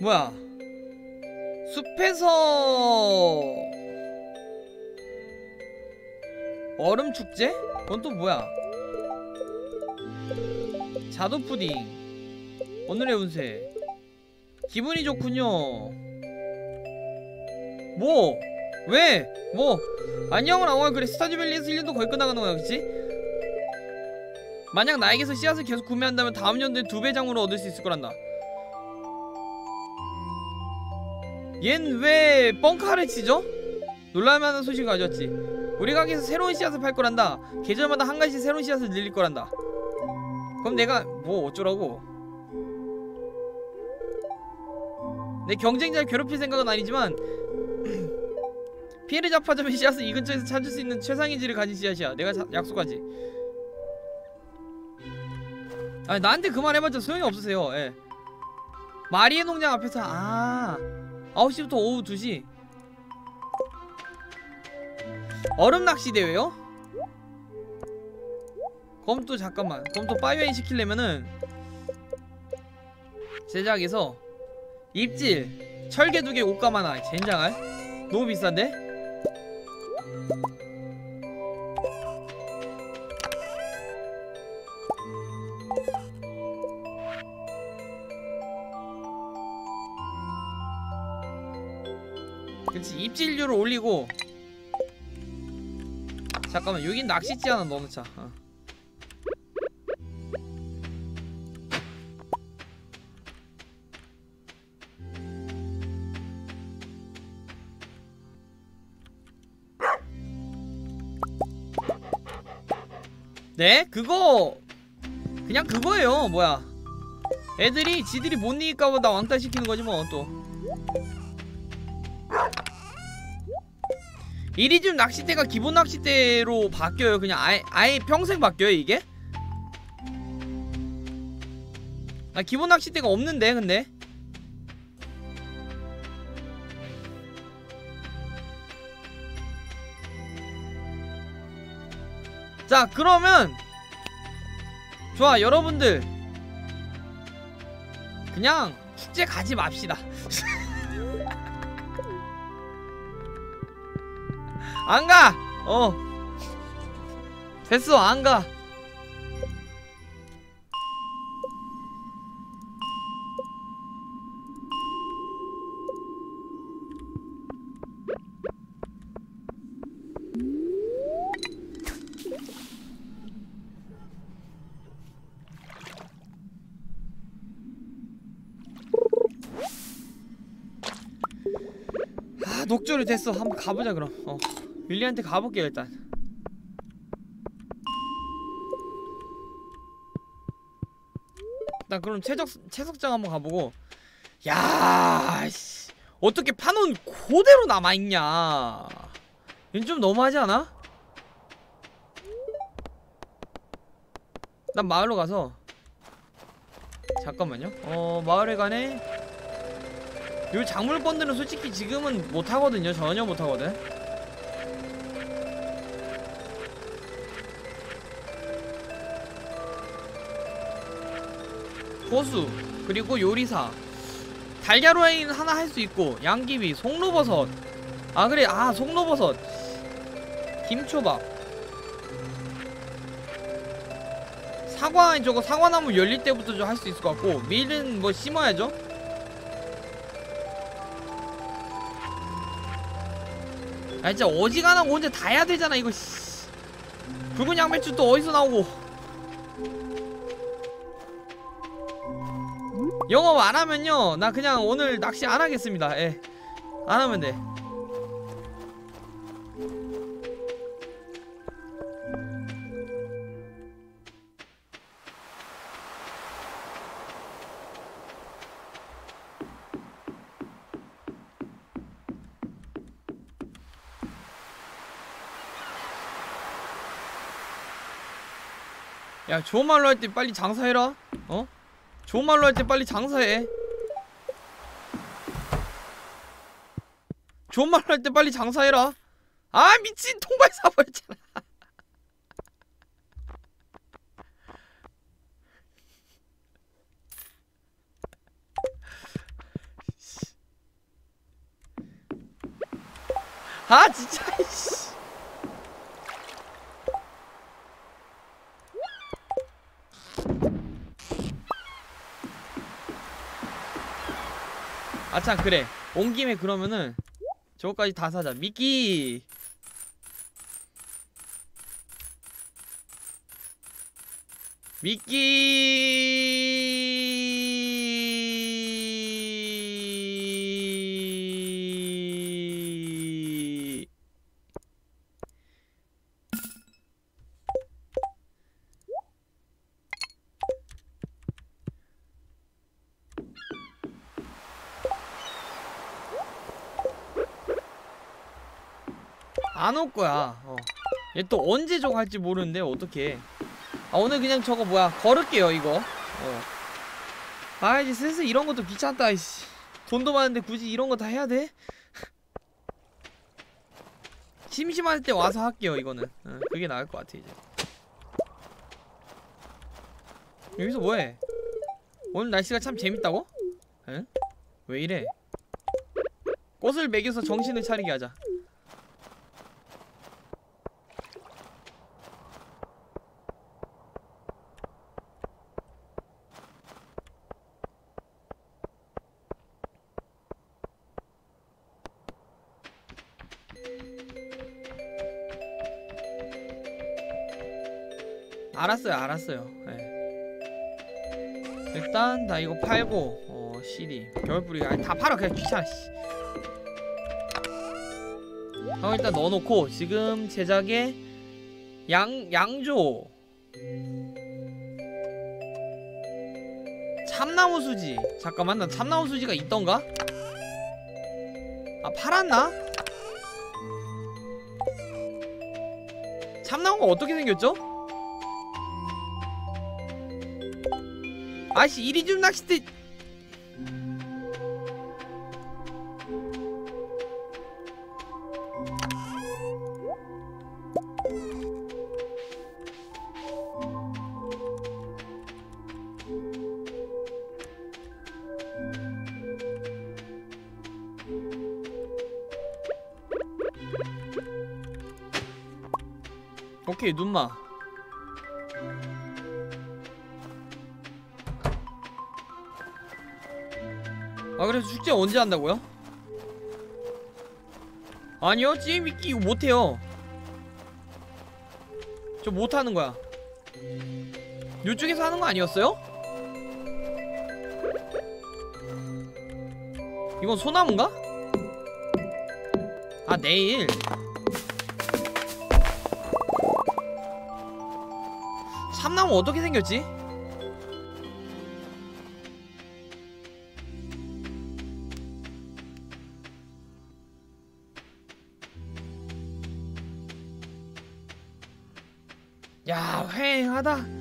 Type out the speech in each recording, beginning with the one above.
뭐야 숲에서 얼음 축제? 그건 또 뭐야 자도 푸딩 오늘의 운세 기분이 좋군요 뭐? 왜? 뭐? 안녕은 앙월 그래 스타듀밸리에서 1년도 거의 끝나가는 거야 그치? 만약 나에게서 씨앗을 계속 구매한다면 다음 연도에 두 배 장으로 얻을 수 있을 거란다. 얜 왜 뻥카를 치죠? 놀랄만한 소식을 가져왔지. 우리 가게에서 새로운 씨앗을 팔 거란다. 계절마다 한 가지 새로운 씨앗을 늘릴 거란다. 그럼 내가 뭐 어쩌라고? 내 경쟁자를 괴롭힐 생각은 아니지만 피해를 잡아주면 씨앗을 이 근처에서 찾을 수 있는 최상의 질을 가진 씨앗이야. 내가 자, 약속하지 아니 나한테 그 말 해봤자 소용이 없으세요 예. 마리의 농장 앞에서 아 9시부터 오후 2시 얼음 낚시 대회요? 또 잠깐만 또 파이어인 시키려면은 제작에서 입질 철개 두개 옷감 하나 젠장할 너무 비싼데? 입질료를 올리고. 잠깐만 여긴 낚시지 하나 넣어놓자. 어. 네? 그거! 그냥 그거예요 뭐야. 애들이 지들이 못 이길까봐 나 왕따 시키는 거지 뭐 또 이리듐 낚싯대가 기본 낚싯대로 바뀌어요. 그냥 아예, 아예 평생 바뀌어요 이게? 나 기본 낚싯대가 없는데 근데. 자 그러면 좋아 여러분들. 그냥 축제 가지 맙시다 안 가! 어. 됐어 안가. 아 녹조를 됐어. 한번 가보자 그럼. 어 윌리한테 가볼게요 일단. 일단 그럼 채적, 채석장 한번 가보고. 야 씨, 어떻게 파놓은 그대로 남아있냐. 이건 좀 너무하지 않아? 난 마을로 가서. 잠깐만요. 어 마을에 가네. 요 작물 번들은 솔직히 지금은 못하거든요. 전혀 못하거든 호수 그리고 요리사. 달걀 와인 하나 할 수 있고 양귀비 송로버섯. 아 그래. 아 송로버섯. 김초밥. 사과 저거 사과나무 열릴 때부터 좀 할 수 있을 것 같고 밀은 뭐 심어야죠. 아 진짜 어지간하고 혼자 다 해야 되잖아 이거 씨. 붉은 양배추 또 어디서 나오고 영업 안 하면요 나 그냥 오늘 낚시 안 하겠습니다 예. 안 하면 돼 야 좋은 말로 할 때 빨리 장사해라 어? 좋은 말로 할때 빨리 장사해. 좋은 말로 할 땐 빨리 장사해라. 아 미친 통발 사버렸잖아. 아 진짜 아참 그래. 온 김에 그러면은 저거까지 다 사자. 미끼! 미끼 거야. 어. 얘 또 언제 저거 할지 모르는데 어떻게? 아 오늘 그냥 저거 뭐야 걸을게요 이거. 어. 아 이제 슬슬 이런 것도 귀찮다 이씨. 돈도 많은데 굳이 이런 거 다 해야 돼? 심심할 때 와서 할게요 이거는. 어, 그게 나을 것 같아 이제. 여기서 뭐해? 오늘 날씨가 참 재밌다고? 응? 왜 이래? 꽃을 먹여서 정신을 차리게 하자. 알았어요, 알았어요. 예. 일단 나 이거 팔고 어 CD 겨울뿌리 아니 다 팔아 그냥 귀찮아. 씨. 형 일단 넣어놓고 지금 제작에 양 양조 참나무 수지 잠깐만 나 참나무 수지가 있던가? 아 팔았나? 참나무가 어떻게 생겼죠? 아씨 이리듐 낚싯대. 오케이 눈마 그래서 축제 언제 한다고요? 아니요 찌미끼 이거 못해요 저 못하는 거야 요쪽에서 하는 거 아니었어요? 이건 소나무인가? 아 내일 참나무 어떻게 생겼지? 야 휑하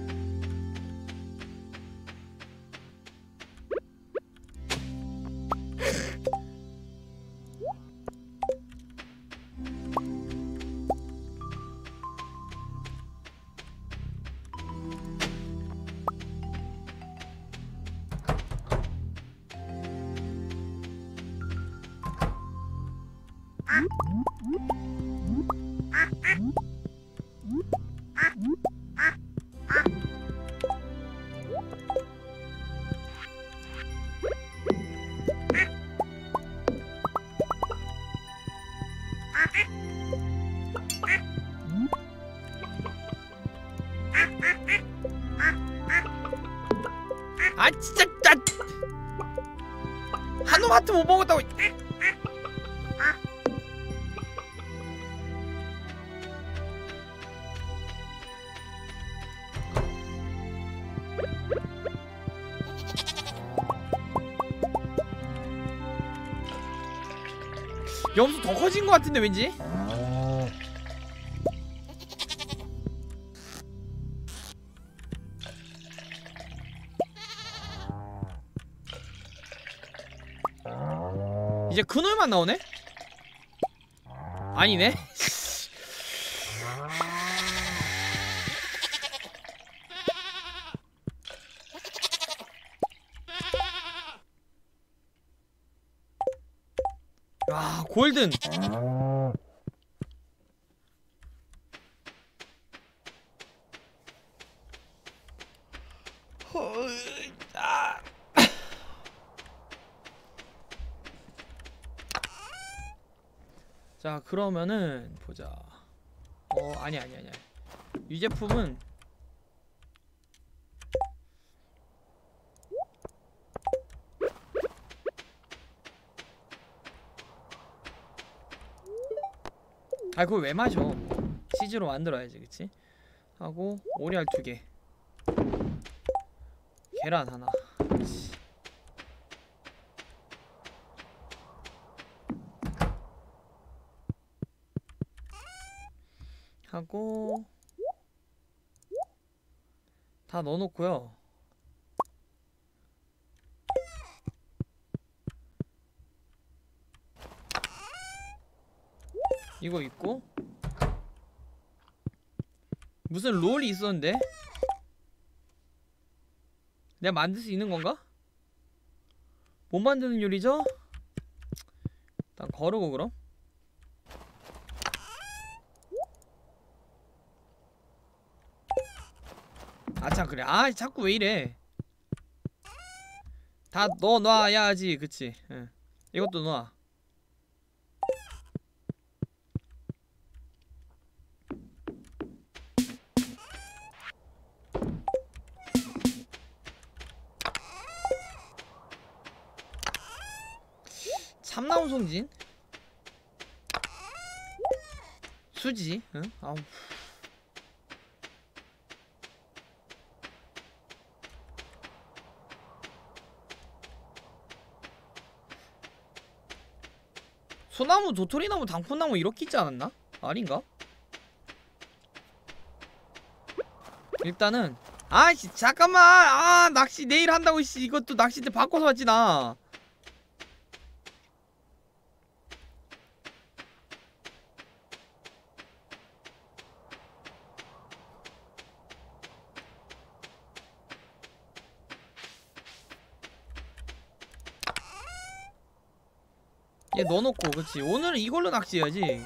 하트 못 먹었다고 염소 더 커진 것 같은데 왠지? 큰얼만 나오네? 아니네? 와 골든 아. 자 그러면은 보자. 어 아니 아니 아니 이 제품은 아 그걸 왜 마셔? 치즈로 만들어야지 그치? 하고 오리알 두개. 계란 하나 하고 다 넣어놓고요 이거 있고 무슨 롤이 있었는데 내가 만들 수 있는 건가? 못 만드는 요리죠? 일단 거르고 그럼 아참 그래. 아 자꾸 왜 이래. 다 넣어놔야지 그치? 응. 이것도 넣어 참나무 송진? 수지? 응? 아우 소나무, 도토리나무, 당포나무 이렇게 있지 않았나? 아닌가? 일단은 아씨 잠깐만 아 낚시 내일 한다고 씨 이것도 낚싯대 바꿔서 왔지 나 넣어놓고 그치. 오늘은 이걸로 낚시해야지.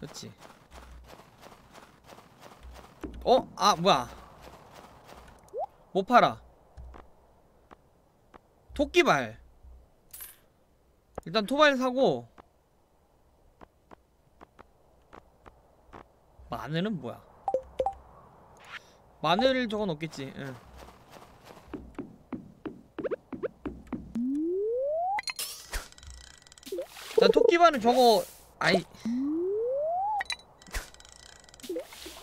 그치. 어? 아 뭐야? 못 팔아 토끼발. 일단 토발 사고 마늘은 뭐야? 마늘을 저거 넣겠지. 응. 일단 토끼발은 저거 아이.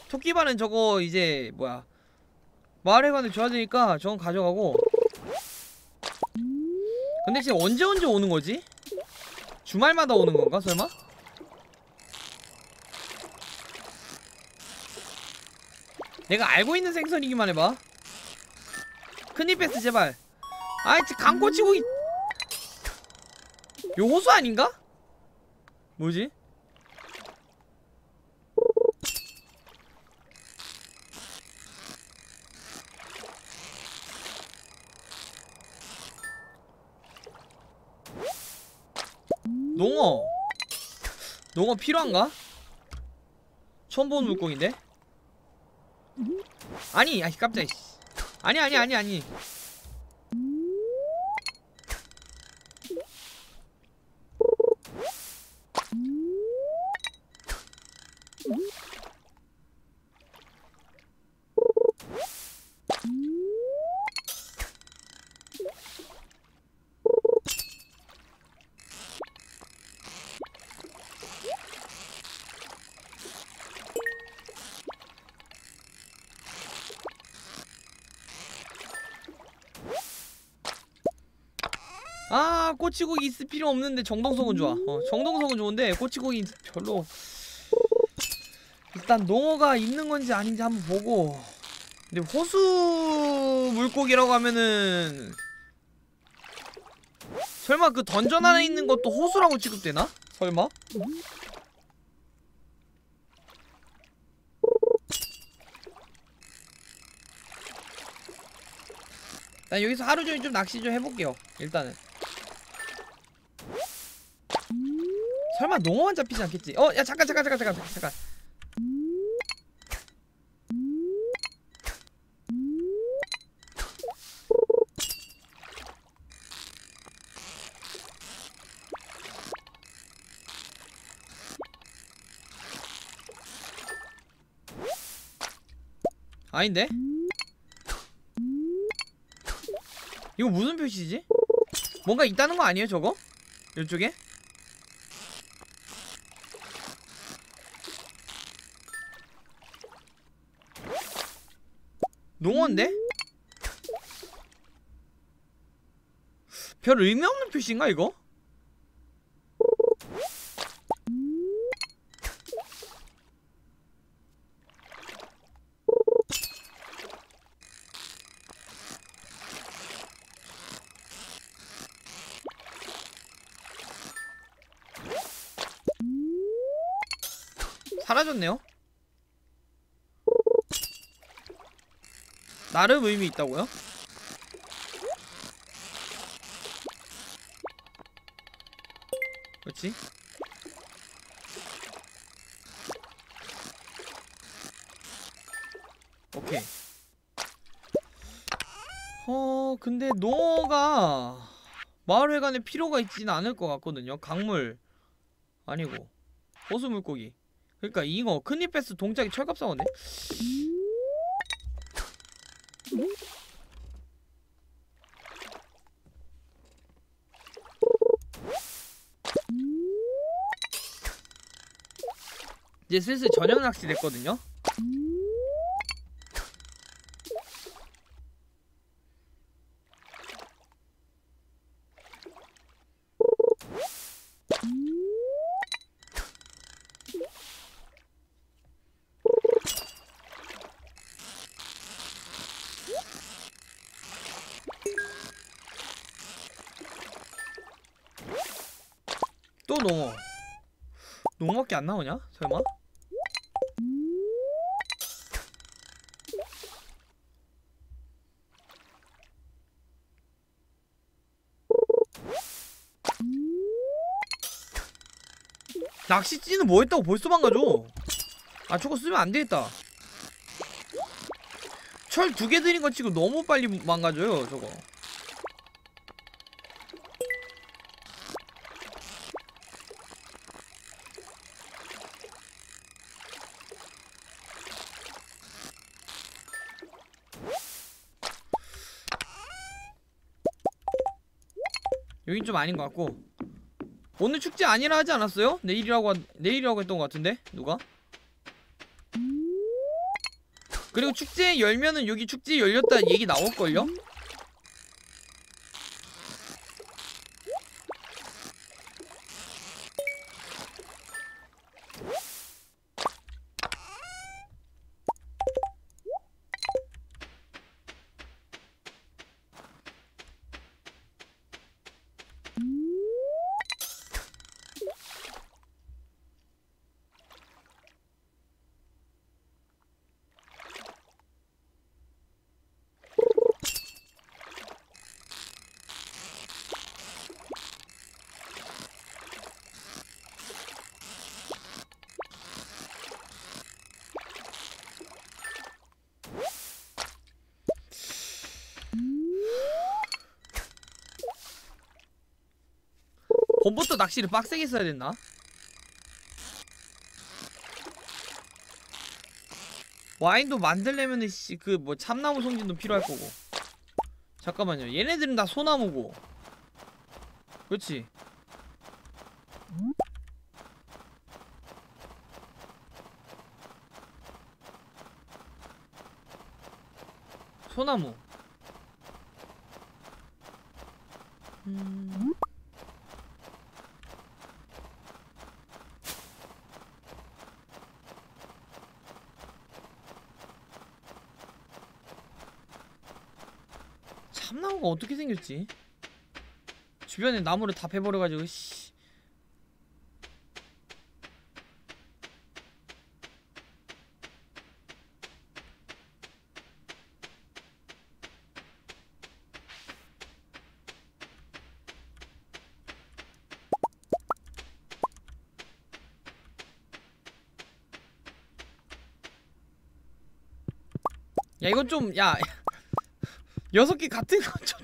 토끼발은 저거 이제 뭐야? 마을회관을 줘야 되니까 저건 가져가고 근데 지금 언제 언제 오는 거지? 주말마다 오는 건가 설마? 내가 알고 있는 생선이기만 해봐 큰입 패스 제발 아이 진 강꼬치고기 요 호수 아닌가? 뭐지? 농어 농어 필요한가? 처음 보는 물고기인데? 아니 아이 깜짝이야 씨. 아니 아니 아니 아니 꼬치고기 있을 필요 없는데 정동성은 좋아 어, 정동성은 좋은데 꼬치고기 별로 일단 농어가 있는 건지 아닌지 한번 보고 근데 호수 물고기라고 하면은 설마 그 던전 안에 있는 것도 호수라고 취급되나? 설마? 일단 여기서 하루 종일 좀 낚시 좀 해볼게요 일단은 설마 농어만 잡히지 않겠지? 어, 야 잠깐 잠깐 잠깐 잠깐 잠깐. 아닌데? 이거 무슨 표시지? 뭔가 있다는 거 아니에요 저거? 이쪽에? 농어인데? 별 의미 없는 표시인가 이거? 사라졌네요. 나름 의미 있다고요? 그렇지? 오케이. 어, 근데 농어가 마을회관에 필요가 있지는 않을 것 같거든요. 강물 아니고 호수 물고기. 그러니까 잉어, 큰잎 패스, 동작이 철갑상어네. 이제 슬슬 저녁 낚시 됐거든요. 또 농어. 농어밖에 안 나오냐? 설마? 낚시찌는 뭐 했다고 벌써 망가져. 아 저거 쓰면 안 되겠다. 철 두개거 치고 너무 빨리 망가져요 저거. 여긴 좀 아닌 것 같고 오늘 축제 아니라 하지 않았어요? 내일이라고 하- 내일이라고 했던 것 같은데 누가? 그리고 축제 열면은 여기 축제 열렸다 얘기 나올걸요? 낚시를 빡세게 써야 됐나? 와인도 만들려면은 씨그 뭐 참나무 송진도 필요할 거고. 잠깐만요. 얘네들은 다 소나무고. 그렇지? 소나무 나무가 어떻게 생겼지? 주변에 나무를 다 패버려가지고 씨. 야 이건 좀야 여섯 개 같은 건좀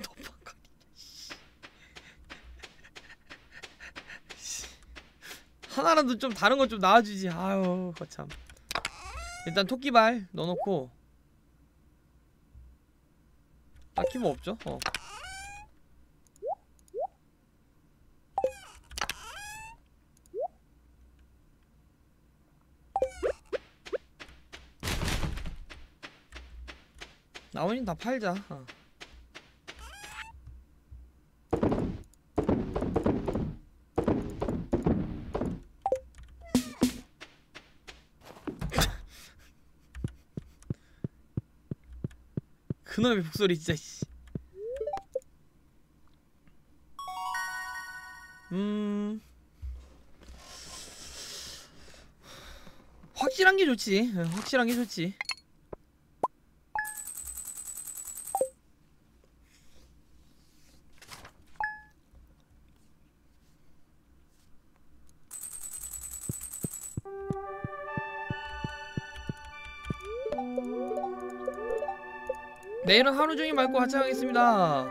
씨. 하나라도 좀 다른 거좀 나와주지 아유 거참 일단 토끼발 넣어놓고 딱히 뭐 없죠 어. 나머지는 다 팔자 어. 그놈의 북소리 진짜 씨. 음. 확실한 게 좋지. 어, 확실한 게 좋지 내일은 하루 종일 맑고 화창하겠습니다.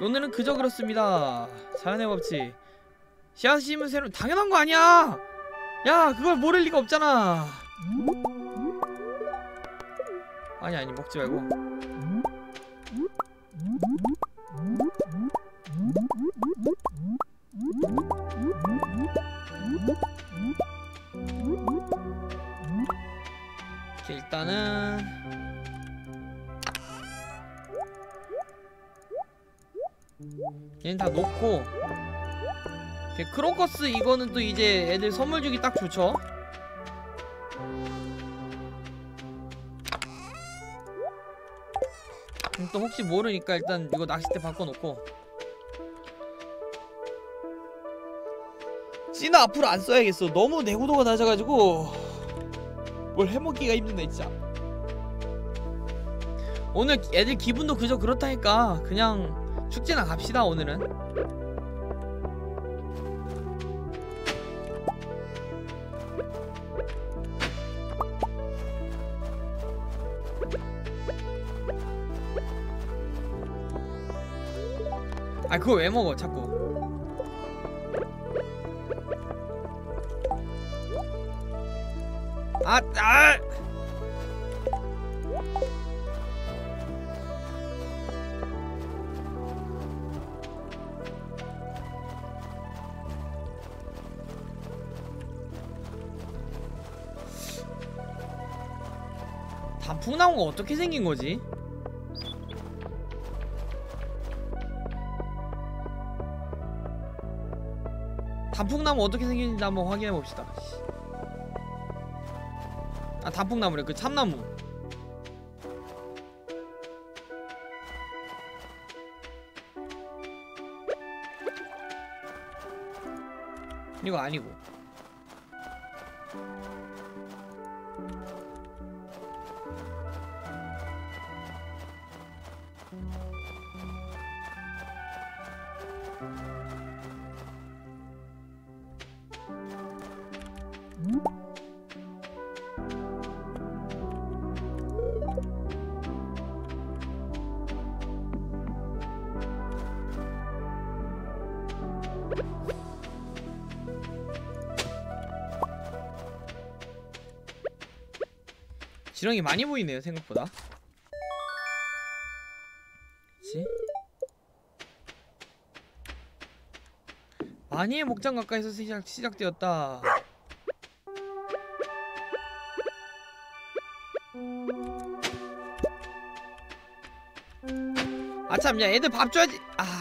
오늘은 그저 그렇습니다. 자연의 법칙. 씨앗 심은 새로 당연한 거 아니야. 야, 그걸 모를 리가 없잖아. 아니 아니 먹지 말고. 이거는 또 이제 애들 선물 주기 딱 좋죠? 음, 또 혹시 모르니까 일단 이거 낚싯대 바꿔놓고. 찌나 앞으로 안 써야겠어. 너무 내구도가 낮아가지고 뭘 해먹기가 힘드네 진짜. 오늘 애들 기분도 그저 그렇다니까. 그냥 축제나 갑시다 오늘은 아 그거 왜 먹어 자꾸 아, 아! 단풍나무가 어떻게 생긴 거지? 나무 어떻게 생긴지 한번 확인해 봅시다. 아 단풍나무래 그 참나무. 이거 아니고. 지렁이 많이 보이네요 생각보다. 그치? 마니의 목장 가까이서 시작, 시작되었다. 아참 야 애들 밥 줘야지. 아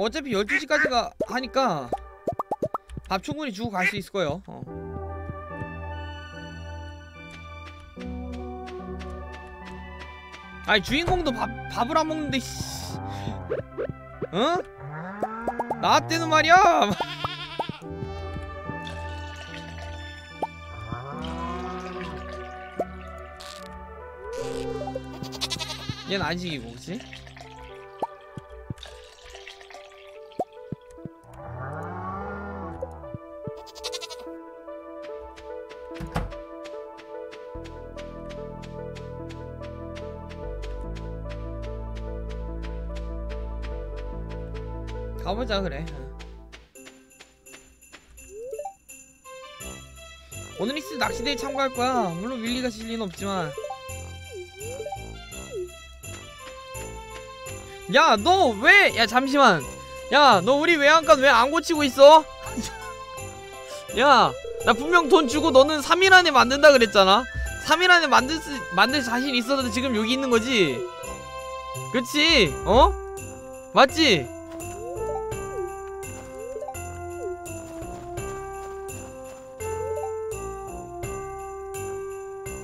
어차피 12시까지가 하니까 밥 충분히 주고 갈 수 있을 거예요 어. 아니 주인공도 밥, 밥을 안 먹는데 씨. 어? 나 때는 말이야 얘는 안 시키고 그치? 가보자 그래 오늘 있을 낚시대에 참가할 거야 물론 윌리가 질 리는 없지만 야 너 왜 야 잠시만 야 너 우리 외양간 왜 안 고치고 있어? 야 나 분명 돈 주고 너는 3일 안에 만든다 그랬잖아 3일 안에 만들 수, 만들 자신 있어도 지금 여기 있는 거지 그치? 어? 맞지?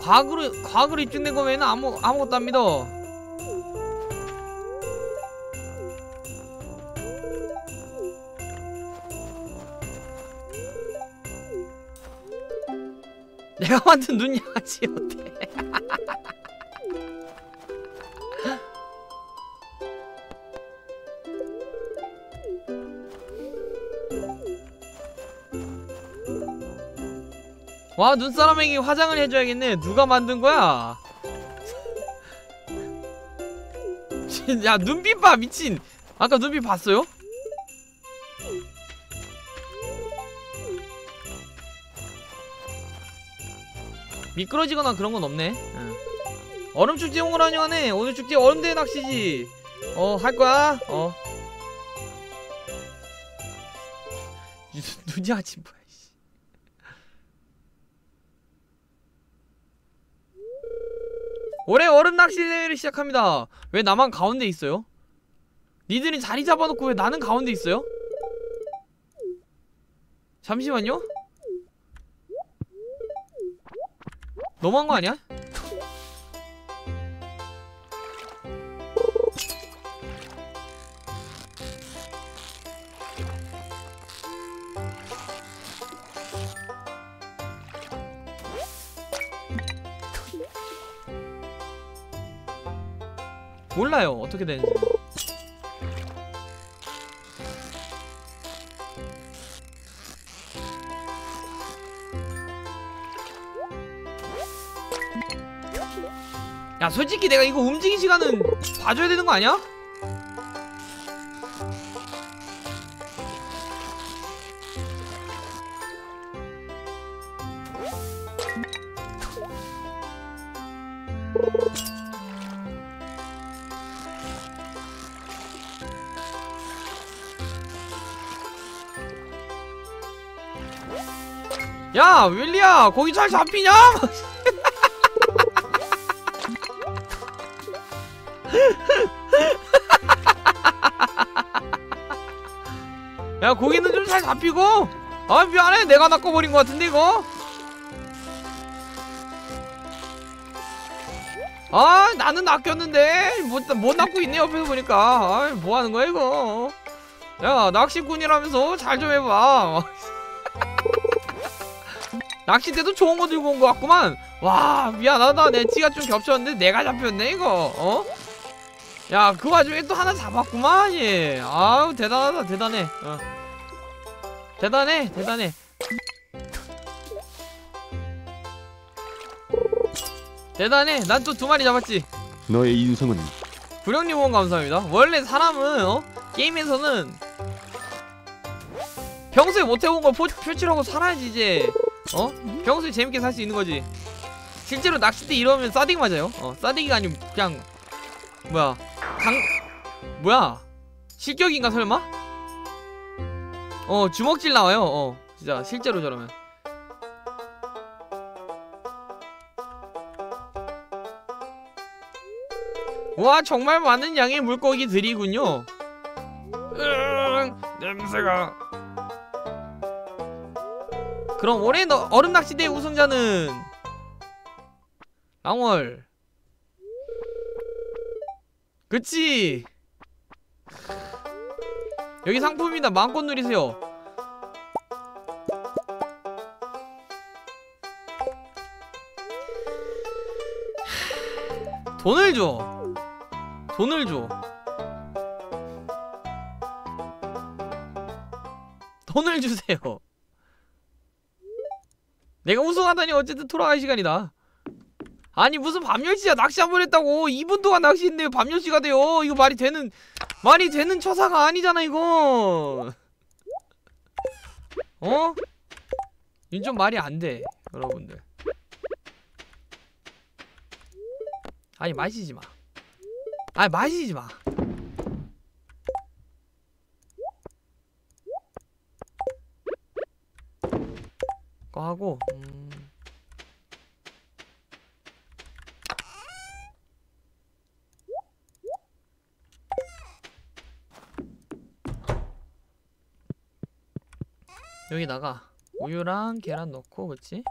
과학으로 과학으로 입증된 거 외에는 아무 아무것도 안 믿어. 내가 만든 눈 양아치 어때? 와 눈사람에게 화장을 해줘야겠네. 누가 만든 거야? 야 눈빛 봐 미친. 아까 눈빛 봤어요? 미끄러지거나 그런 건 없네. 응. 얼음 축제 온 거라니 하네. 오늘 축제 얼음 대회 낚시지. 어 할 거야? 어. 눈이 아침 뭐야 올해 얼음 낚시 대회를 시작합니다. 왜 나만 가운데 있어요? 니들이 자리 잡아놓고 왜 나는 가운데 있어요? 잠시만요. 너무한 거 아니야? 몰라요. 어떻게 되는지. 야 솔직히 내가 이거 움직임 시간은 봐줘야 되는 거 아니야? 윌리야 거기 잘 잡히냐? 야 고기는 좀 잘 잡히고. 아 미안해. 내가 낚아버린 것 같은데 이거. 아 나는 낚였는데 못, 못 낚고 있네 옆에서 보니까. 아 뭐하는 거야 이거? 야 낚시꾼이라면서 잘 좀 해봐 낚싯대도 좋은 거 들고 온 것 같구만. 와 미안하다. 내 치가 좀 겹쳤는데 내가 잡혔네 이거. 어? 야 그 와중에 또 하나 잡았구만 얘 아우 대단하다 대단해. 어. 대단해 대단해. 대단해. 난 또 두 마리 잡았지. 너의 인성은? 구령님 후원 감사합니다. 원래 사람은 어? 게임에서는 평소에 못해본 걸 포, 표출하고 살아야지 이제 어? 평소에 재밌게 살 수 있는 거지? 실제로 낚싯대 이러면 싸대기 맞아요? 어 싸대기가 아니고 그냥 뭐야 강 뭐야? 실격인가 설마? 어 주먹질 나와요. 어 진짜 실제로 저러면. 와 정말 많은 양의 물고기들이군요. 으응 냄새가 그럼 올해 너 얼음 낚시대 우승자는? 랑월. 그치? 여기 상품입니다. 마음껏 누리세요. 돈을 줘. 돈을 줘. 돈을 주세요 내가 우승하다니 어쨌든 돌아갈 시간이다. 아니 무슨 밤 10시야? 낚시 한 번 했다고. 2분 동안 낚시했는데 밤 10시가 돼요? 이거 말이 되는 말이 되는 처사가 아니잖아 이거 어? 이건 좀 말이 안 돼 여러분들. 아니 마시지 마. 아니 마시지 마 거 하고 음... 여기다가 우유랑 계란 넣고 그치?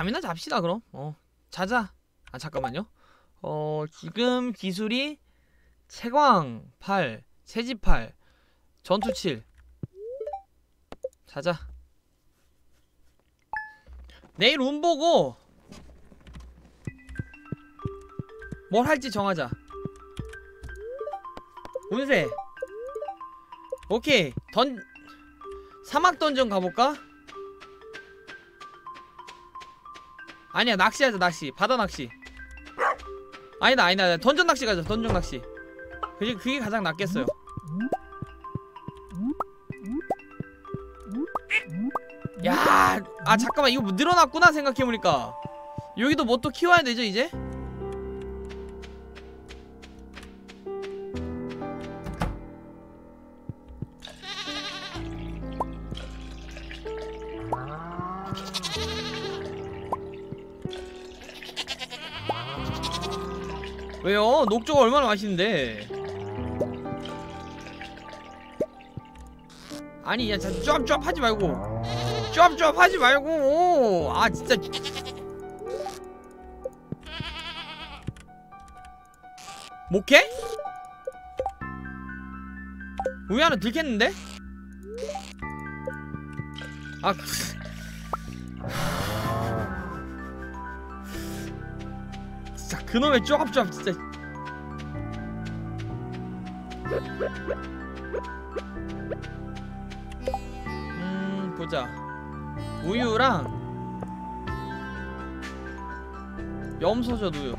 잠이나 잡시다 그럼. 어 자자. 아 잠깐만요. 어 지금 기술이 채광 8 채집 8 전투 7 자자. 내일 운 보고 뭘 할지 정하자. 운세. 오케이. 던 사막 던전 가볼까? 아니야 낚시하자 낚시. 바다 낚시. 아니다 아니다. 던전 낚시 가자 던전 낚시. 그게, 그게 가장 낫겠어요. 야, 아 잠깐만. 이거 뭐 늘어났구나 생각해보니까. 여기도 뭐 또 키워야 되죠 이제? 녹조가 얼마나 맛있는데. 아니 야 쫙쫙 하지 말고. 쫙쫙 하지 말고. 아 진짜. 못해? 우유 하나 들켰는데? 아. 진짜 그놈의 쪼압쪼압 진짜 음 보자. 우유랑 염소젓 우유.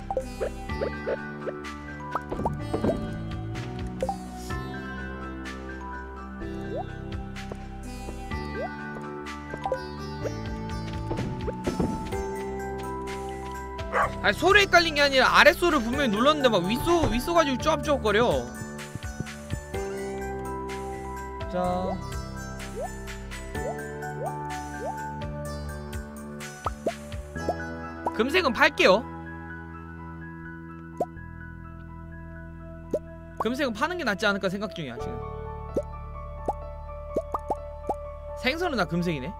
아니 소리 헷갈린 게 아니라 아랫소를 분명히 눌렀는데 막 윗소 윗소 가지고 쪼압쪼압거려 자. 금색은 팔게요. 금색은 파는 게 낫지 않을까 생각 중이야 지금. 생선은 다 금색이네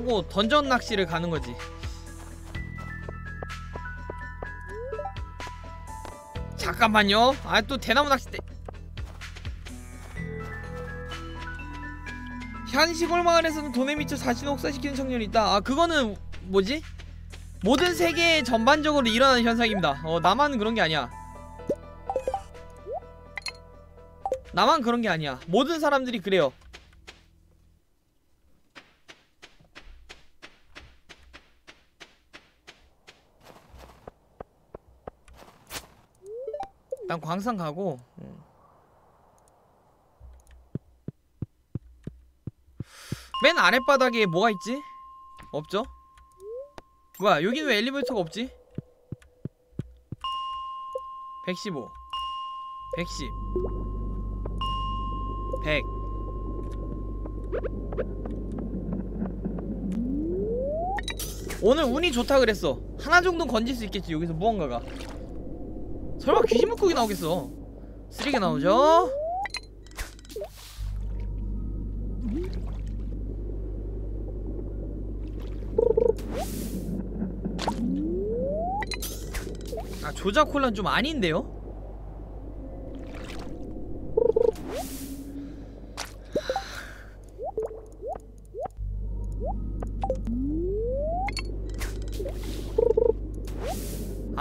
하고 던전 낚시를 가는 거지. 잠깐만요. 아 또 대나무 낚싯대. 현 시골 마을에서는 돈에 미쳐 자신을 혹사시키는 청년이 있다. 아 그거는 뭐지? 모든 세계 전반적으로 일어나는 현상입니다. 어 나만 그런 게 아니야. 나만 그런 게 아니야. 모든 사람들이 그래요. 일단 광산 가고 음. 맨 아랫바닥에 뭐가 있지? 없죠? 뭐야 여기는 왜 엘리베이터가 없지? 115 110 100 오늘 운이 좋다 그랬어 하나 정도는 건질 수 있겠지 여기서 무언가가 설마 귀신 물고기 나오겠어 쓰레기 나오죠? 아 조작 혼란 좀 아닌데요?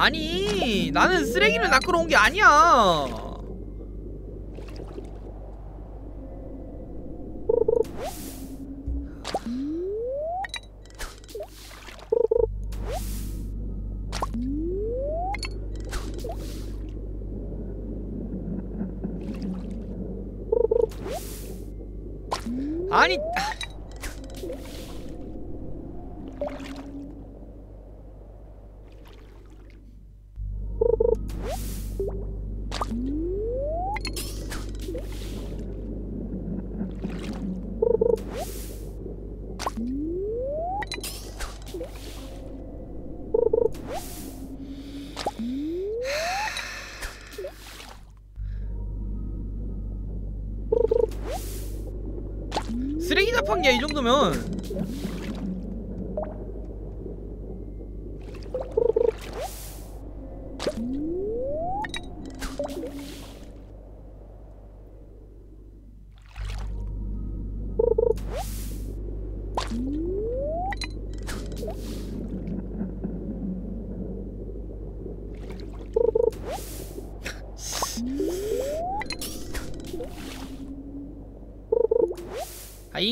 아니 나는 쓰레기를 낚으러 온 게 아니야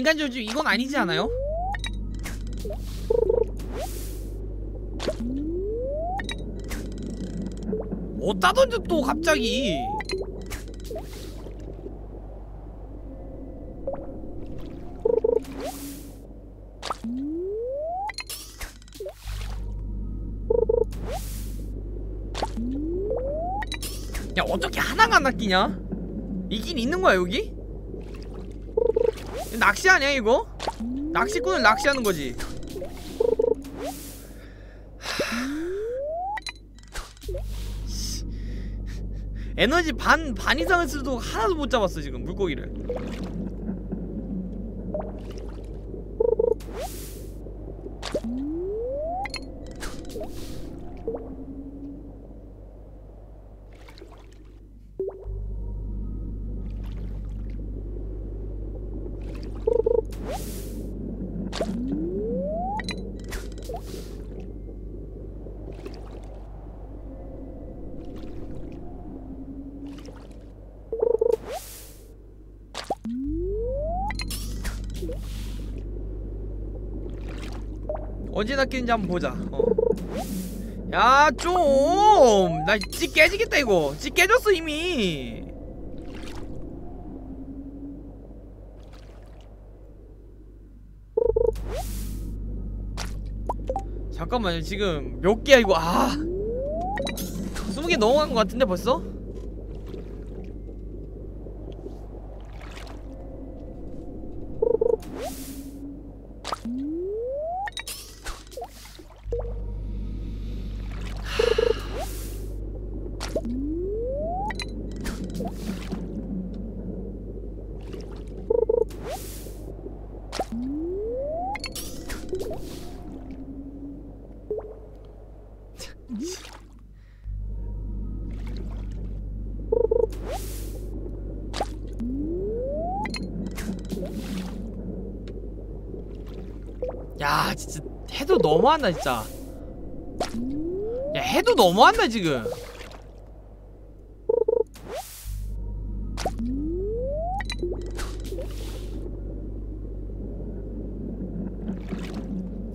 인간 저주 이건 아니지 않아요? 어디다 던져 또 갑자기 야 어떻게 하나가 안 낚이냐? 이긴 있는 거야 여기? 낚시 아니야 이거? 낚시꾼은 낚시하는 거지. 에너지 반, 반 이상을 쓰도 하나도 못 잡았어 지금 물고기를 언제 낚이는지 한번 보자. 어. 야좀나 찌 깨지겠다 이거. 찌 깨졌어 이미. 잠깐만요. 지금 몇 개야 이거? 아! 20개 넘어간 것 같은데 벌써? 너무한다 진짜. 야 해도 너무한다 지금.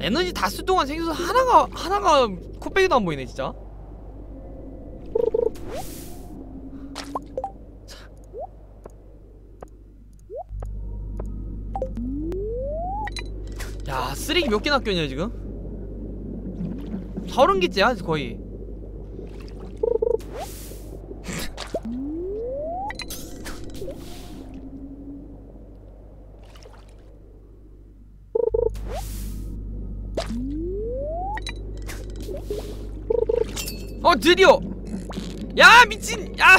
에너지 다 쓸 동안 생겨서 하나가 하나가 코빼기도 안 보이네 진짜. 야 쓰레기 몇 개나 꼈냐 지금? 서른 개째야 거의. 어 드디어. 야 미친. 야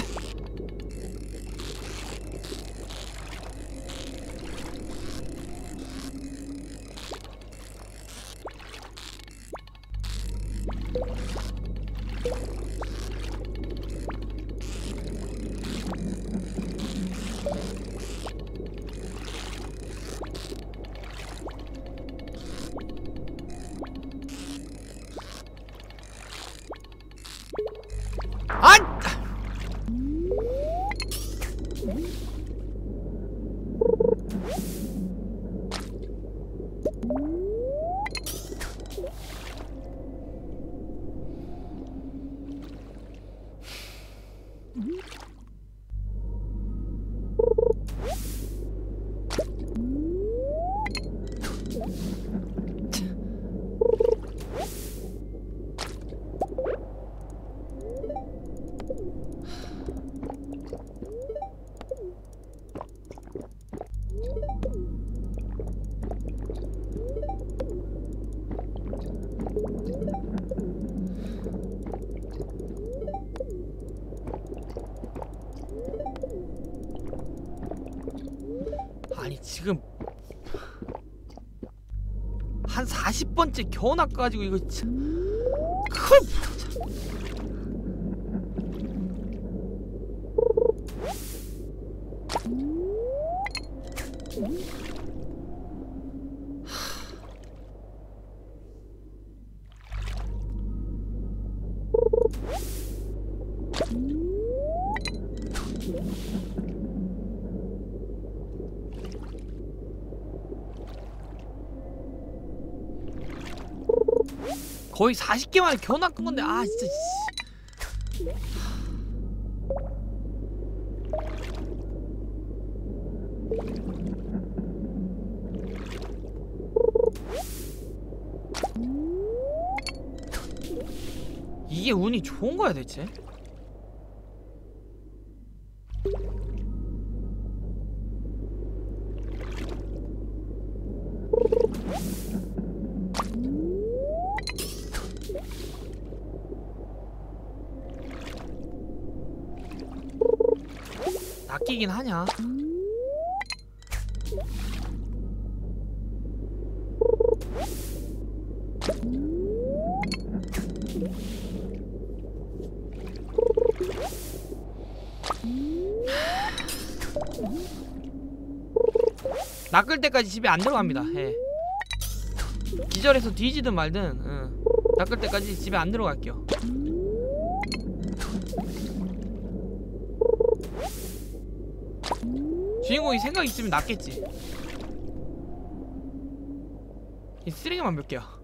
40번째 겨우 낚아가지고 이거 참 거의 40개 만에 낚은 건데 아 진짜 씨. 이게 운이 좋은 거야 대체? 낚이긴 하냐? 낚을 때까지 집에 안 들어갑니다. 예. 기절해서 뒤지든 말든 응. 낚을 때까지 집에 안 들어갈게요. 주인공이 생각 있으면 낫겠지. 이 쓰레기만 몇 개야. 야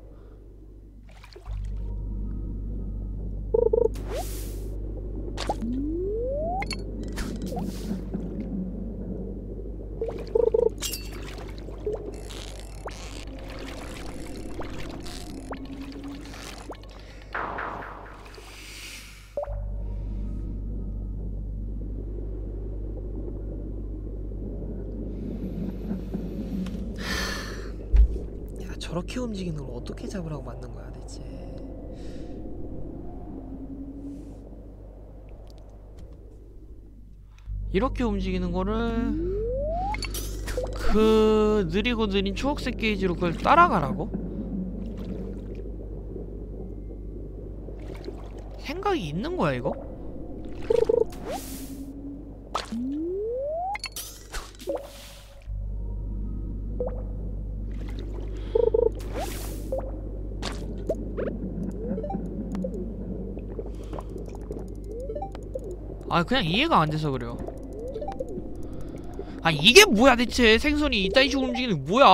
이렇게 움직이는 거를 그 느리고 느린 초록색 게이지로 그걸 따라가라고? 생각이 있는 거야 이거? 아 그냥 이해가 안 돼서 그래요 아 이게 뭐야 대체? 생선이 이따위 식으로 움직이는 게 뭐야?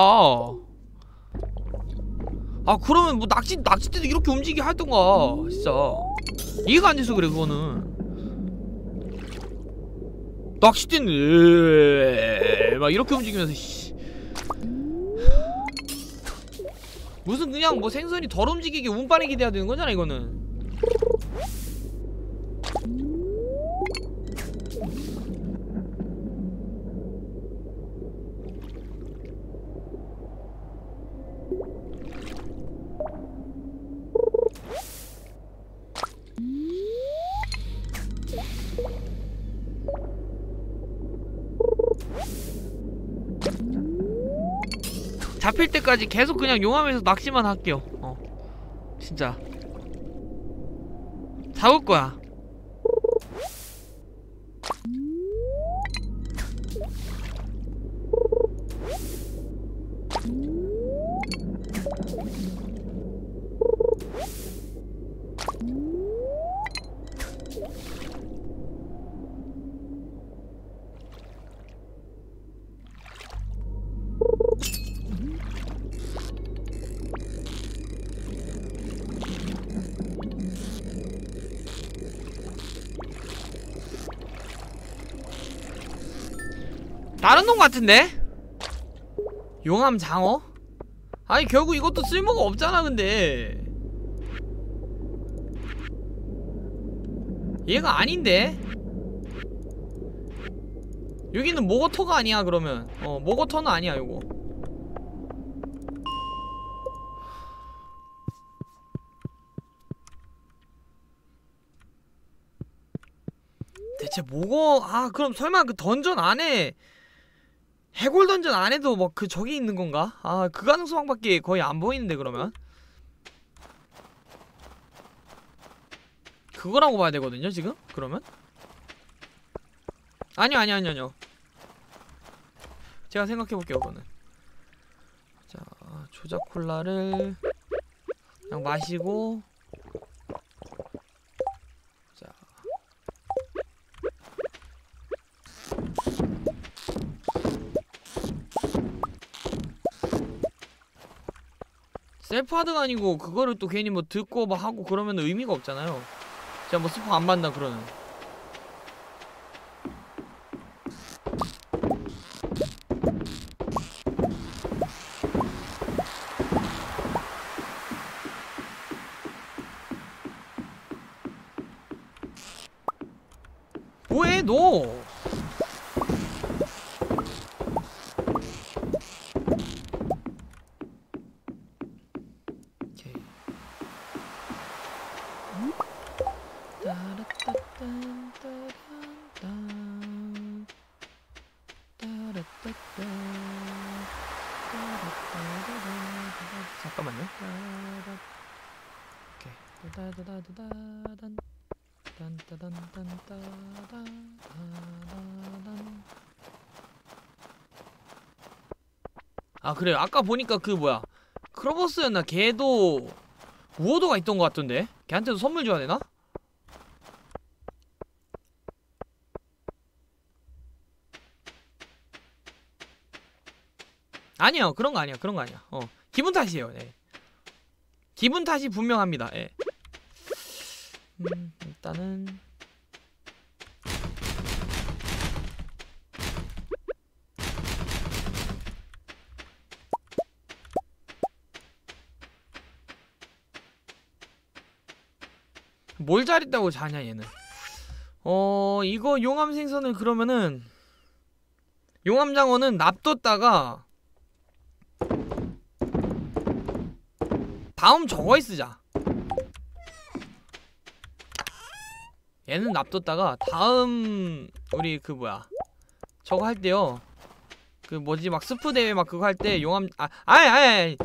아 그러면 뭐 낚시 낚싯대도 이렇게 움직이게 하던가 진짜. 이해가 안 돼서 그래 그거는. 낚싯대는 막 이렇게 움직이면서 씨. 무슨 그냥 뭐 생선이 덜 움직이게 운반에 기대야 되는 거잖아 이거는 잡힐 때까지 계속 그냥 용암에서 낚시만 할게요. 어. 진짜. 잡을 거야. 다른 놈 같은데? 용암 장어? 아니 결국 이것도 쓸모가 없잖아 근데 얘가 아닌데? 여기는 모거터가 아니야 그러면 어 모거터는 아니야 요거 대체 뭐고 아 그럼 설마 그 던전 안에 해골 던전 안에도 뭐 그 적이 있는 건가? 아 그 가능성밖에 거의 안 보이는데 그러면 그거라고 봐야 되거든요 지금? 그러면? 아니요 아니요 아니요 아니요 제가 생각해볼게요 그거는 자 조작 콜라를 그냥 마시고 셀프하드가 아니고 그거를 또 괜히 뭐 듣고 막 하고 그러면 의미가 없잖아요. 제가 뭐 스포 안 받나 그러는 그래요 아까 보니까 그 뭐야. 크로버스였나? 걔도 우호도가 있던 것 같던데? 걔한테도 선물 줘야 되나? 아니요. 그런 거 아니야. 그런 거 아니야. 어. 기분 탓이에요. 네. 기분 탓이 분명합니다. 예. 음 일단은 뭘 잘했다고 자냐 얘는? 어 이거 용암 생선을 그러면은 용암 장어는 납뒀다가 다음 저거에 쓰자. 얘는 납뒀다가 다음 우리 그 뭐야? 저거 할 때요. 그 뭐지? 막 스프 대회 막 그거 할 때 용암 아 아이 아이 아이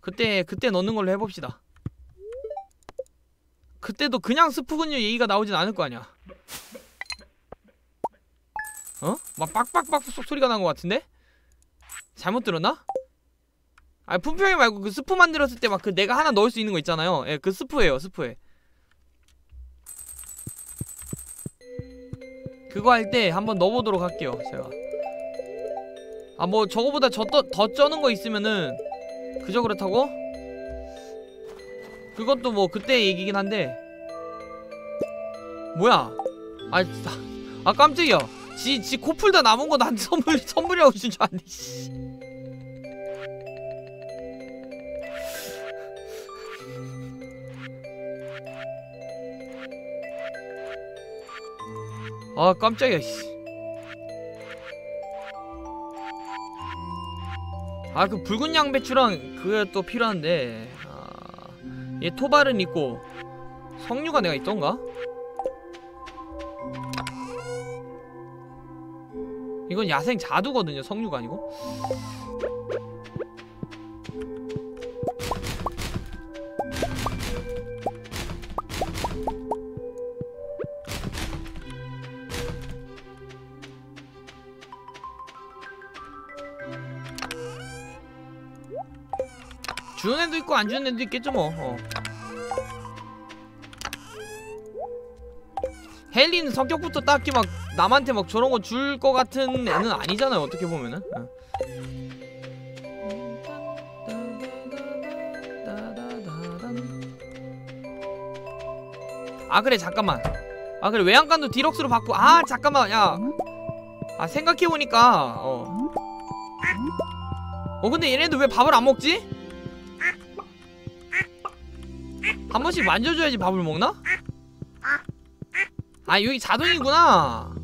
그때 그때 넣는 걸로 해봅시다. 그때도 그냥 스프근류 얘기가 나오진 않을 거 아니야. 어? 막 빡빡빡 소- 소리가 난 것 같은데? 잘못 들었나? 아니 품평이 말고 그 스프 만들었을 때 막 그 내가 하나 넣을 수 있는 거 있잖아요. 예, 그 스프예요, 스프에. 그거 할 때 한번 넣어보도록 할게요, 제가. 아 뭐 저거보다 저, 더, 더 쩌는 거 있으면은 그저 그렇다고? 그것도 뭐 그때 얘기긴 한데 뭐야 아 아 깜짝이야 지, 지 코풀다 남은 거 난 선물 선물이라고 준줄 알았네 씨. 아 깜짝이야 씨. 아 그 붉은 양배추랑 그게 또 필요한데 아, 얘 토발은 있고 석류가 내가 있던가? 이건 야생 자두거든요 석류가 아니고 주는 애도 있고 안 주는 애도 있겠죠 뭐 어. 헬리는 성격부터 딱히 막 남한테 막 저런 거 줄 거 같은 애는 아니잖아요 어떻게 보면은 어. 아 그래 잠깐만 아 그래 외양간도 디럭스로 바꾸 아 잠깐만 야 아 생각해보니까 어. 어 근데 얘네들 왜 밥을 안 먹지? 한 번씩 만져줘야지 밥을 먹나? 아 여기 자동이구나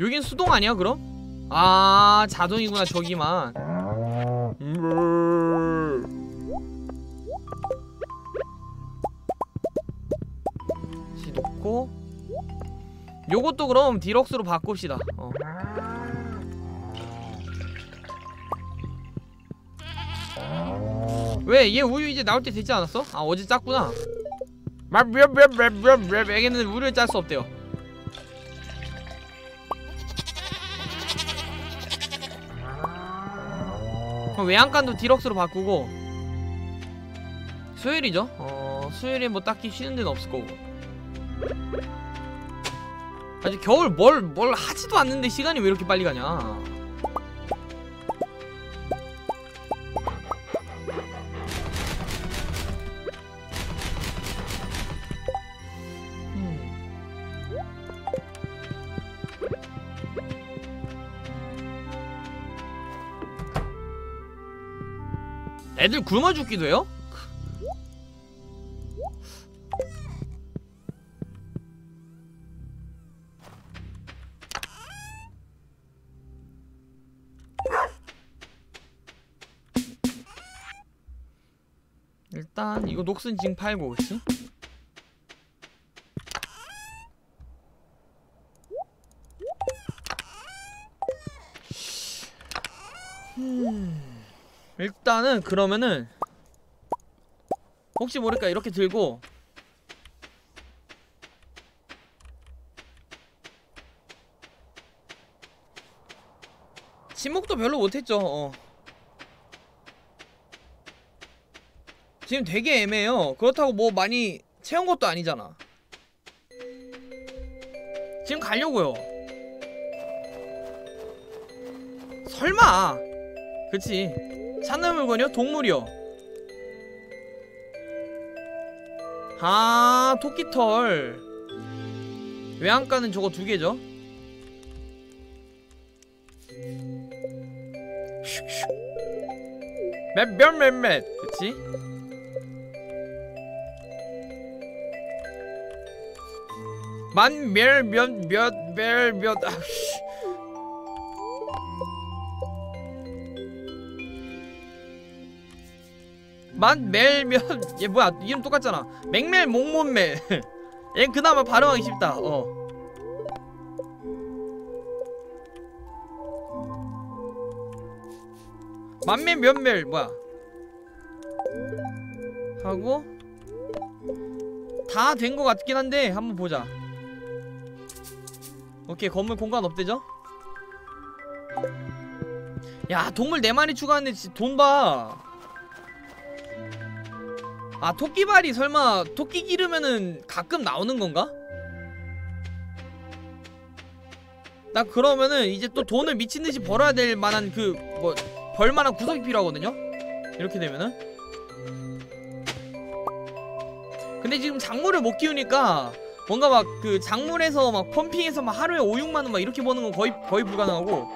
여긴 수동 아니야 그럼? 아 자동이구나 저기만 음시 놓고 요것도 그럼 디럭스로 바꿉시다 어. 왜? 얘 우유 이제 나올 때 되지 않았어? 아 어제 짰구나 애기는 우유를 짤 수 없대요 그럼 외양간도 디럭스로 바꾸고 수요일이죠? 어 수요일에 뭐 딱히 쉬는 데는 없을 거고 아직 겨울 뭘 뭘 하지도 않는데 시간이 왜 이렇게 빨리 가냐 애들 굶어 죽기도 해요? 일단 이거 녹슨 지금 팔고 그치? 일단은 그러면은 혹시 모르니까 이렇게 들고 침묵도 별로 못했죠 어. 지금 되게 애매해요. 그렇다고 뭐 많이 채운 것도 아니잖아. 지금 가려고요. 설마! 그치 찾는 물건이요? 동물이요? 아 토끼털. 외양가는 저거 두 개죠? 맷몇몇몇 그치? 만멸몇몇멸몇 아 만 멜 면. 얘 뭐야? 이름 똑같잖아. 맹멜 몽몬멜. 얘 그나마 발음하기 쉽다. 어. 만멜 몇멜. 뭐야? 하고 다된거 같긴 한데 한번 보자. 오케이 건물 공간 없대죠? 야 동물 4마리 추가하는데 돈봐 아 토끼발이 설마 토끼 기르면은 가끔 나오는 건가? 나 그러면은 이제 또 돈을 미친듯이 벌어야 될 만한 그 뭐 벌만한 구석이 필요하거든요? 이렇게 되면은 근데 지금 작물을 못 키우니까 뭔가 막 그 작물에서 막 펌핑해서 막 하루에 5, 6만원 막 이렇게 버는 건 거의 거의 불가능하고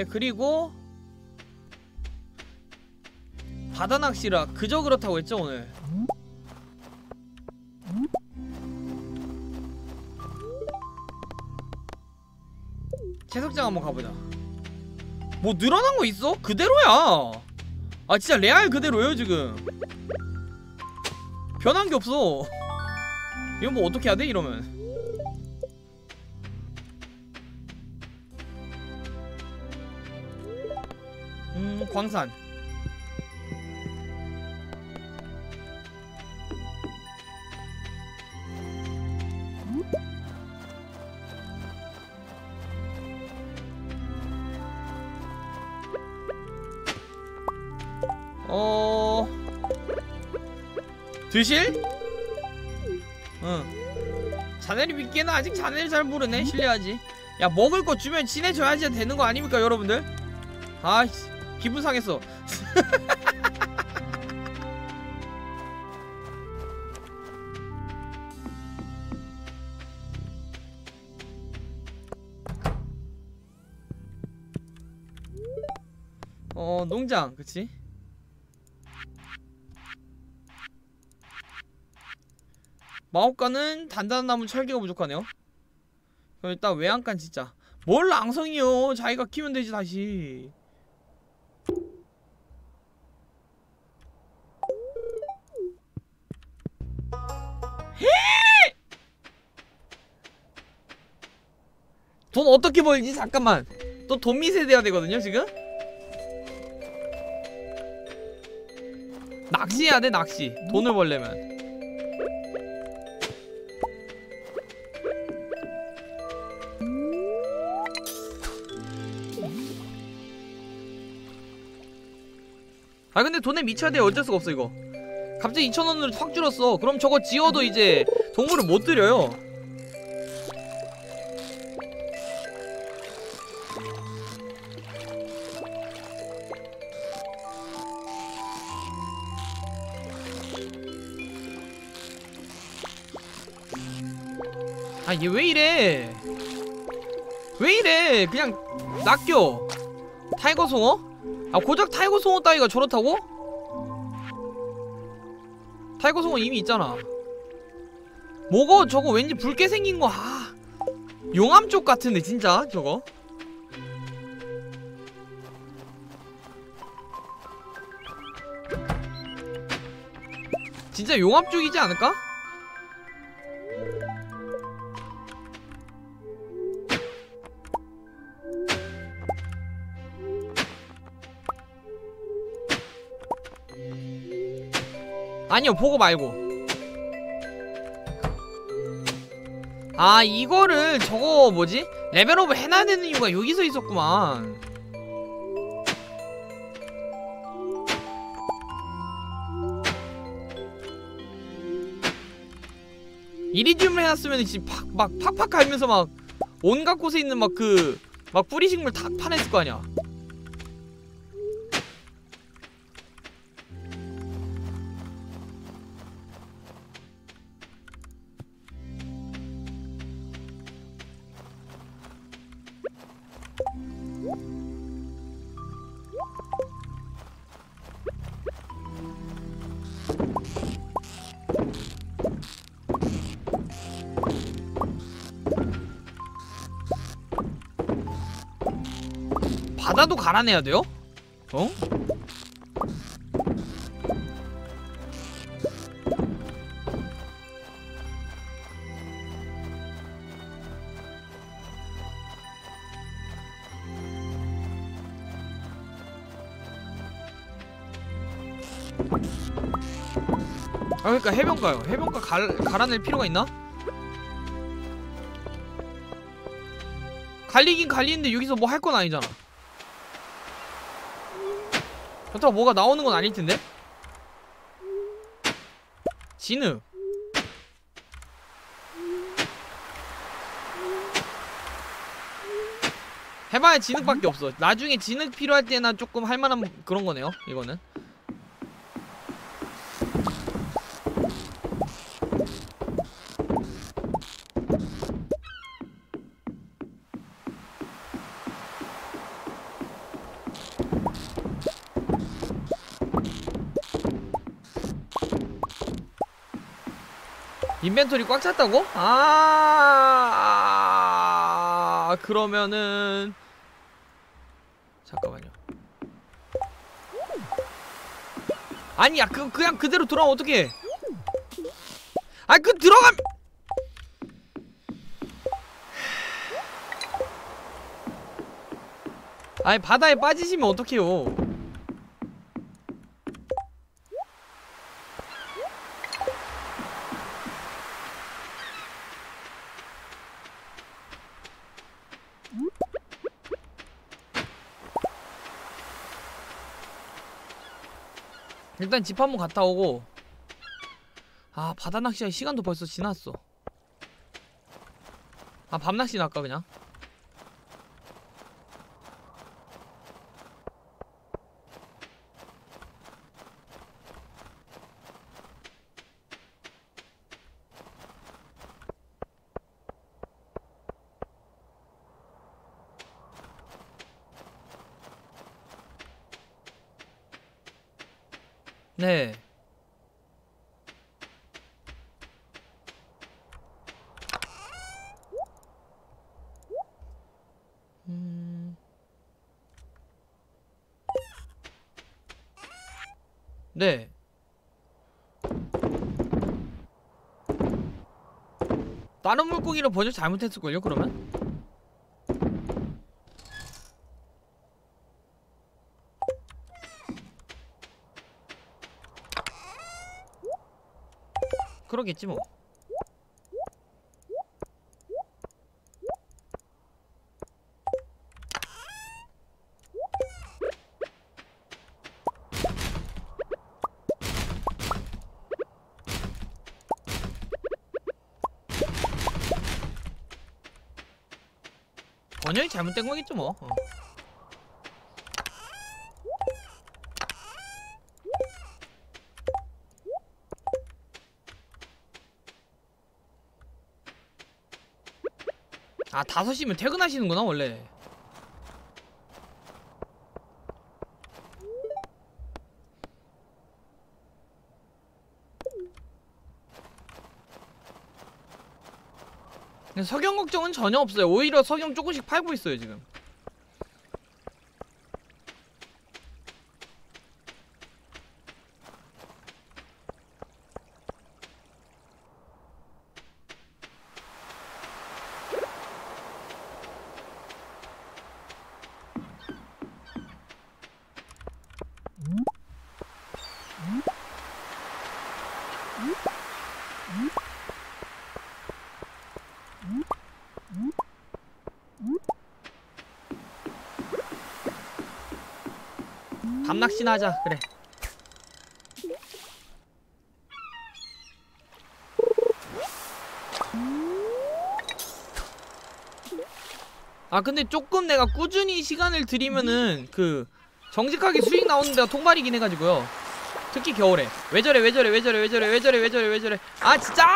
네 그리고 바다 낚시라 그저 그렇다고 했죠 오늘? 채석장 한번 가보자. 뭐 늘어난 거 있어? 그대로야. 아 진짜 레알 그대로예요 지금. 변한 게 없어. 이건 뭐 어떻게 해야 돼 이러면 음 광산. 어 드실? 응. 자네를 믿기에는 아직 자네를 잘 모르네. 실례하지. 야 먹을 거 주면 친해져야지 되는 거 아닙니까 여러분들? 아이씨 기분 상했어 어 농장 그치? 마법관은 단단한 나무 철개가 부족하네요. 그럼 일단 외양간 진짜 뭘 앙성이요? 자기가 키면 되지 다시 돈 어떻게 벌지? 잠깐만. 또 돈 미세 돼야 되거든요 지금? 낚시해야 돼 낚시. 돈을 벌려면. 아 근데 돈에 미쳐야 돼. 어쩔 수가 없어 이거. 갑자기 2천원으로 확 줄었어. 그럼 저거 지어도 이제 동물을 못 들여요 얘 왜 이래 왜 이래 그냥 낚여 tiger 송어? 아 고작 tiger 송어 따위가 저렇다고? tiger 송어 이미 있잖아 뭐고 저거 왠지 붉게 생긴 거 아. 용암 쪽 같은데 진짜 저거 진짜 용암 쪽이지 않을까? 아니요 보고 말고. 아 이거를 저거 뭐지? 레벨업을 해놔야 되는 이유가 여기서 있었구만. 이리듐을 해놨으면 지금 팍, 막 팍팍 갈면서 막 온갖 곳에 있는 막 그막 뿌리식물 다 파냈을 거 아니야 갈아내야 돼요? 어? 아 그러니까 해변가요. 해변가 갈, 갈아낼 필요가 있나? 갈리긴 갈리는데 여기서 뭐 할 건 아니잖아. 그렇다고 뭐가 나오는 건 아닐 텐데? 진흙. 해봐야 진흙밖에 없어. 나중에 진흙 필요할 때나 조금 할만한 그런 거네요. 이거는. 인벤토리 꽉 찼다고? 아, 아 그러면은 잠깐만요. 아니야 그 그냥 그대로 돌아오면 어떡해? 아그 들어감. 아니 바다에 빠지시면 어떡해요? 일단 집 한번 갔다 오고. 아 바다 낚시할 시간도 벌써 지났어. 아 밤낚시나 할까 그냥 물고기를 번역 잘못했을걸요, 그러면? 그러겠지 뭐. 잘못된 거겠죠 뭐. 어. 아 5시면 퇴근하시는구나 원래 석영 걱정은 전혀 없어요. 오히려 석영 조금씩 팔고 있어요 지금 밤낚시나 하자. 그래. 아 근데 조금 내가 꾸준히 시간을 들이면은 그 정직하게 수익 나오는 데가 통발이긴 해가지고요. 특히 겨울에. 왜 저래 왜 저래 왜 저래 왜 저래 왜 저래 왜 저래 왜 저래. 아 진짜!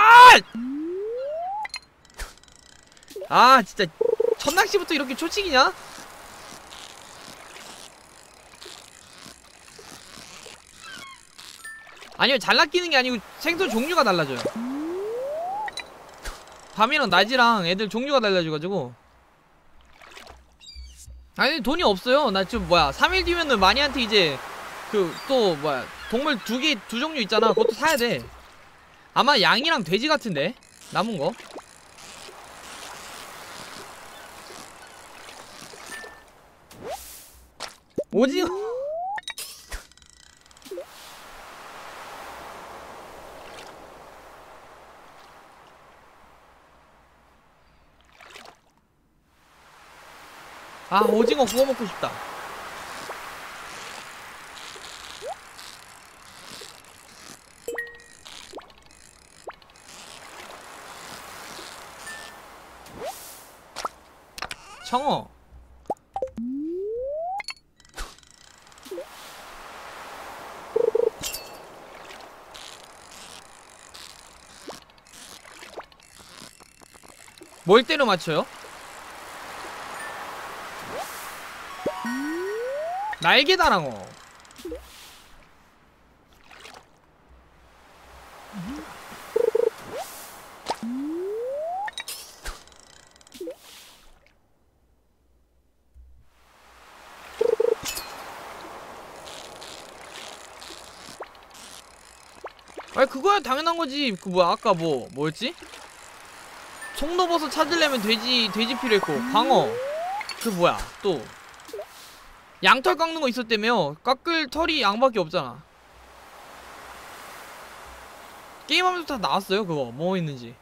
아 진짜. 첫낚시부터 이렇게 초치기냐? 아니요 잘 낚이는 게 아니고 생선 종류가 달라져요. 밤이랑 낮이랑 애들 종류가 달라져가지고. 아니 돈이 없어요. 나 지금 뭐야 3일 뒤면은 마니한테 이제 그 또 뭐야 동물 두 개 두 종류 있잖아. 그것도 사야 돼. 아마 양이랑 돼지 같은데 남은 거. 오징어 아 오징어 구워 먹고 싶다 청어 뭘 때려 맞춰요? 날개다랑어. 아니 그거야 당연한 거지. 그 뭐야 아까 뭐 뭐였지? 송로버섯 찾으려면 돼지 돼지 필요했고 광어. 그 뭐야 또 양털 깎는 거 있었다며? 깎을 털이 양밖에 없잖아. 게임하면서 다 나왔어요 그거. 뭐 있는지.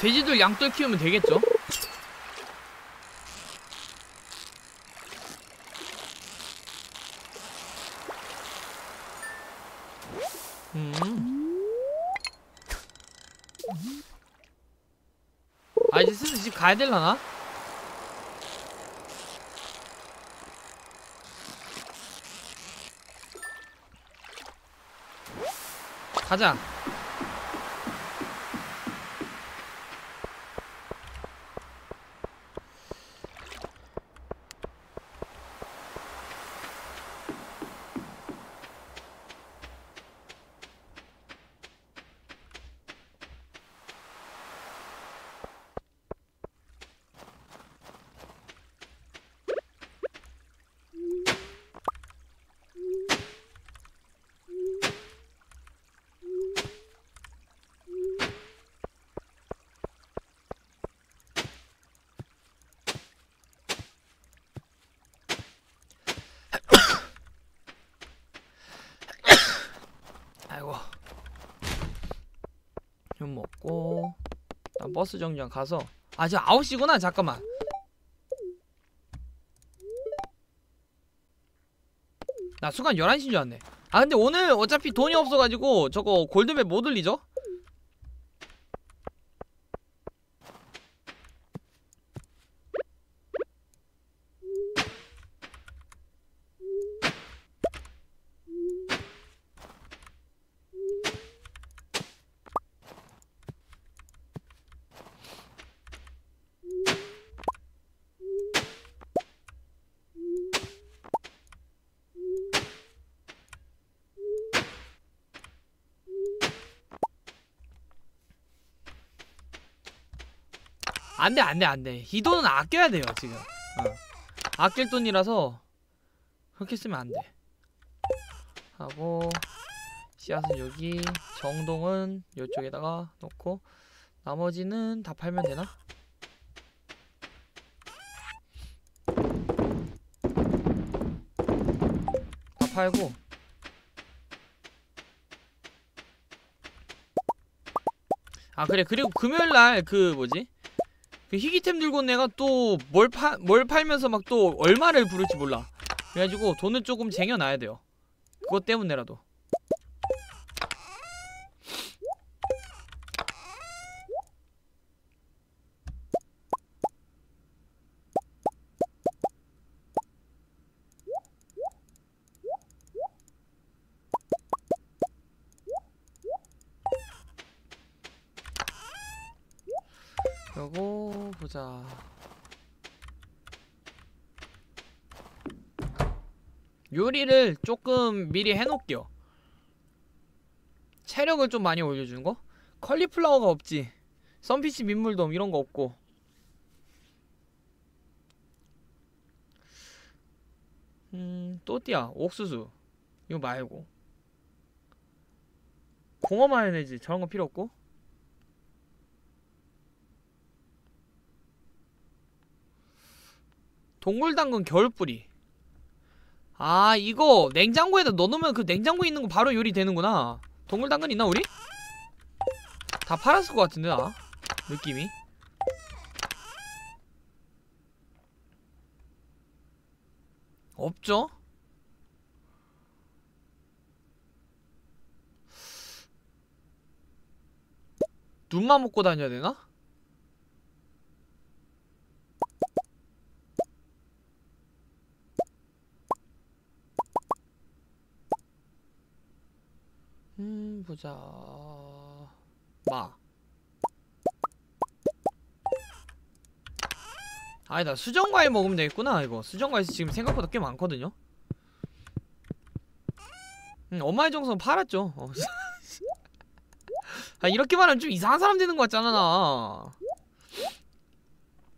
돼지들 양털 키우면 되겠죠? 가야 될라나? 가자 먹고. 나 버스 정류장 가서. 아 지금 9시구나. 잠깐만. 나 순간 11시인 줄 알았네. 아 근데 오늘 어차피 돈이 없어가지고 저거 골드맵 못 올리죠? 안돼 안돼 안돼. 이 돈은 아껴야 돼요 지금. 어. 아낄 돈이라서 그렇게 쓰면 안돼. 하고 씨앗은 여기 정동은 이쪽에다가 놓고 나머지는 다 팔면 되나? 다 팔고. 아 그래. 그리고 금요일날 그 뭐지 그 희귀템 들고 온 애가 또 뭘 파, 뭘 팔면서 막 또 얼마를 부를지 몰라. 그래가지고 돈을 조금 쟁여놔야 돼요. 그것 때문에라도 그리고 보자 요리를 조금 미리 해놓을게요. 체력을 좀 많이 올려주는 거? 컬리플라워가 없지. 썬피쉬 민물돔 이런 거 없고. 음 또띠아 옥수수. 이거 말고. 공어 마요네즈 저런 거 필요 없고. 동굴 당근 겨울뿌리 아 이거 냉장고에다 넣어놓으면 그 냉장고에 있는 거 바로 요리 되는구나 동굴당근 있나 우리? 다 팔았을 것 같은데 나 느낌이 없죠? 눈만 먹고 다녀야 되나? 음 보자. 마. 아니다 수정과일 먹으면 되겠구나 이거. 수정과일 지금 생각보다 꽤 많거든요? 음, 엄마의 정성 팔았죠. 어. 아 이렇게 말하면 좀 이상한 사람 되는 것 같잖아 나.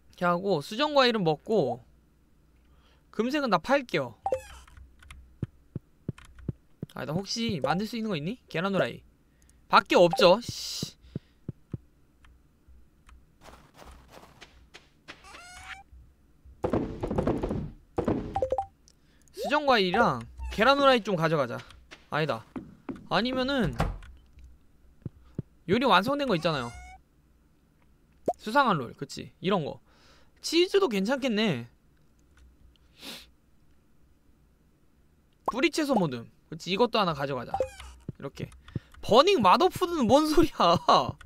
이렇게 하고 수정과일은 먹고 금색은 다 팔게요 아, 나 혹시 만들 수 있는 거 있니? 계란 후라이. 밖에 없죠. 씨. 수정과일이랑 계란 후라이 좀 가져가자. 아니다. 아니면은 요리 완성된 거 있잖아요. 수상한 롤, 그치? 이런 거. 치즈도 괜찮겠네. 뿌리채소 모듬. 그치 이것도 하나 가져가자. 이렇게. 버닝 마더푸드는 뭔 소리야?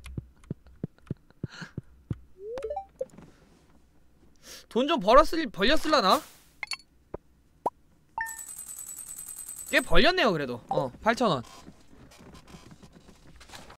돈 좀 벌었을 벌렸을라나? 꽤 벌렸네요 그래도. 어 8,000원